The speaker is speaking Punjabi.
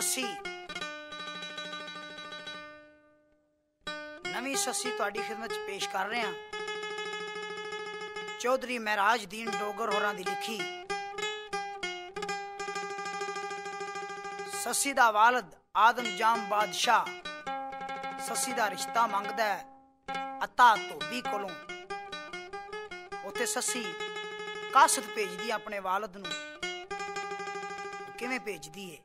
ਸੱਸੀ। ਨਵੀਂ ਸੱਸੀ ਤੁਹਾਡੀ ਖidmat 'ਚ ਪੇਸ਼ ਕਰ ਰਹੇ ਹਾਂ। ਚੌਧਰੀ ਮਹਿਰਾਜਦੀਨ ਡੋਗਰ ਹੋਰਾਂ ਦੀ ਲਿਖੀ। ਸੱਸੀ ਦਾ ਵਾਲਦ ਆਦਮ ਜਾਮ ਬਾਦਸ਼ਾਹ। ਸੱਸੀ ਦਾ ਰਿਸ਼ਤਾ ਮੰਗਦਾ ਹੈ ਅਤਾ ਧੋਬੀ ਕੋਲੋਂ। ਉੱਥੇ ਸੱਸੀ ਕਾਸਤ ਭੇਜਦੀ ਆਪਣੇ ਵਾਲਦ ਨੂੰ। ਕਿਵੇਂ ਭੇਜਦੀ ਏ?